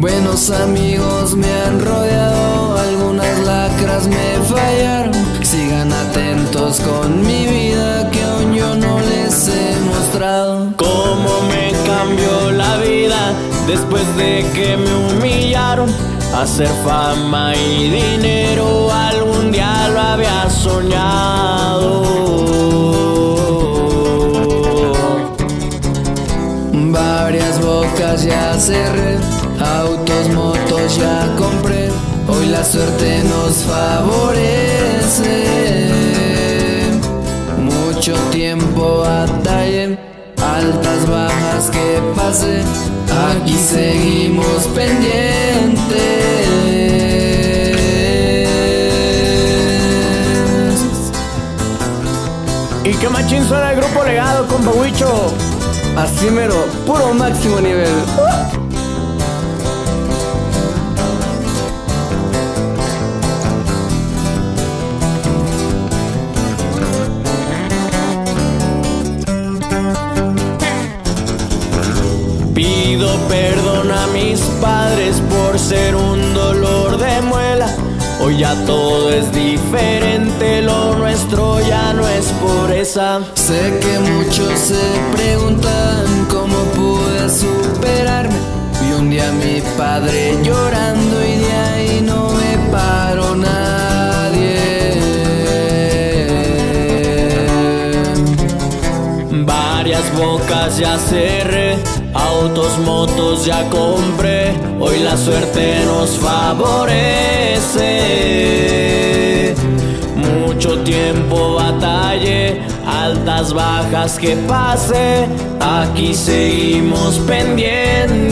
Buenos amigos me han rodeado, algunas lacras me fallaron. Sigan atentos con mi vida que aún yo no les he mostrado. Cómo me cambió la vida después de que me humillaron. Hacer fama y dinero algún día lo había soñado. Varias bocas ya cerré, autos, motos ya compré. Hoy la suerte nos favorece. Mucho tiempo batallé, altas, bajas que pasé. Aquí seguimos pendientes. ¿Y qué machín suena el grupo legado, compa Huicho? Así mero, puro máximo nivel. Pido perdón a mis padres por ser un dolor de muela. Hoy ya todo es diferente, lo nuestro ya no es pureza. Sé que muchos se preguntan cómo pude superarme. Vi un día mi padre llorando bocas ya cerré, autos, motos ya compré. Hoy la suerte nos favorece. Mucho tiempo batallé, altas, bajas que pase. Aquí seguimos pendientes.